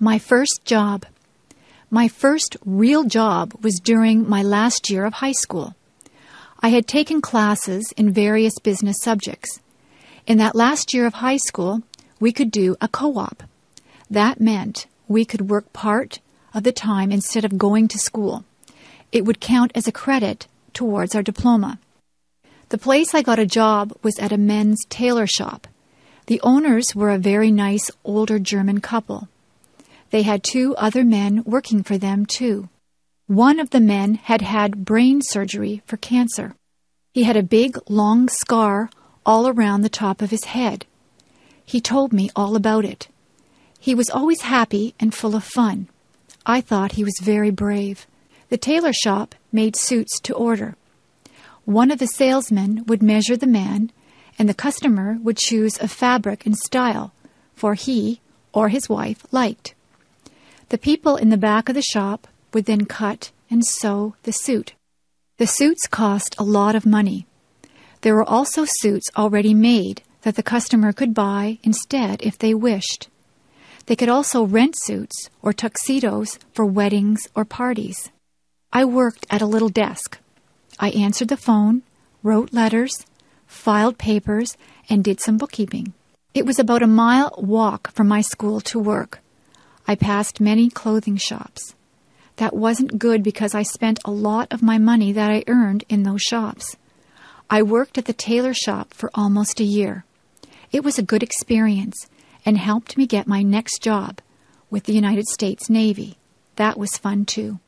My first job. My first real job was during my last year of high school. I had taken classes in various business subjects. In that last year of high school, we could do a co op. That meant we could work part of the time instead of going to school. It would count as a credit towards our diploma. The place I got a job was at a men's tailor shop. The owners were a very nice older German couple. They had two other men working for them, too. One of the men had had brain surgery for cancer. He had a big, long scar all around the top of his head. He told me all about it. He was always happy and full of fun. I thought he was very brave. The tailor shop made suits to order. One of the salesmen would measure the man, and the customer would choose a fabric and style for he or his wife liked. The people in the back of the shop would then cut and sew the suit. The suits cost a lot of money. There were also suits already made that the customer could buy instead if they wished. They could also rent suits or tuxedos for weddings or parties. I worked at a little desk. I answered the phone, wrote letters, filed papers, and did some bookkeeping. It was about a mile walk from my school to work. I passed many clothing shops. That wasn't good because I spent a lot of my money that I earned in those shops. I worked at the tailor shop for almost a year. It was a good experience and helped me get my next job with the United States Navy. That was fun too.